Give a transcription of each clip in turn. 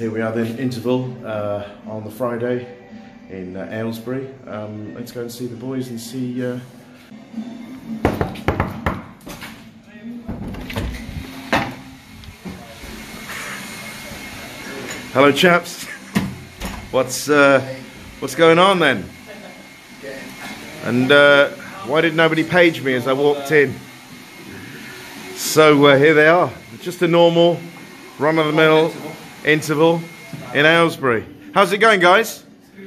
Here we are then, interval uh, on the Friday in uh, Aylesbury. Um, let's go and see the boys and see. Uh... Hello, chaps. What's uh, what's going on then? And uh, why did nobody page me as I walked in? So uh, here they are, just a normal run-of-the-mill interval in Aylesbury. How's it going, guys?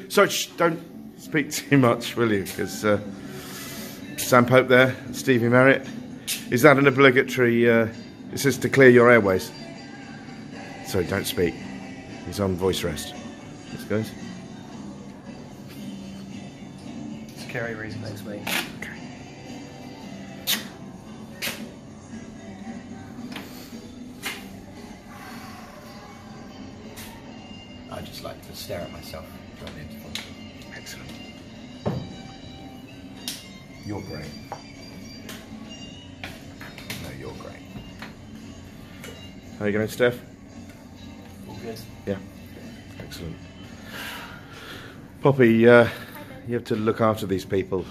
So don't speak too much, will you? Because uh, Sam Pope there, Stevie Marriott. Is that an obligatory? Uh, it says to clear your airways. Sorry, don't speak. He's on voice rest. This goes. Scary reason. Just like to stare at myself during the interval. Excellent. You're great. No, you're great. How are you going, Steph? All good. Yeah. Excellent. Poppy, uh, you have to look after these people.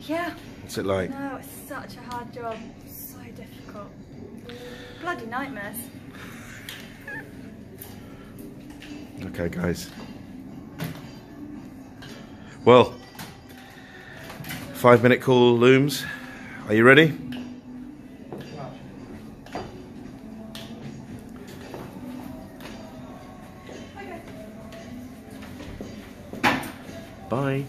Yeah. What's it like? No, it's such a hard job. So difficult. Bloody nightmares. Okay, guys. Well, five minute call looms. Are you ready? Bye.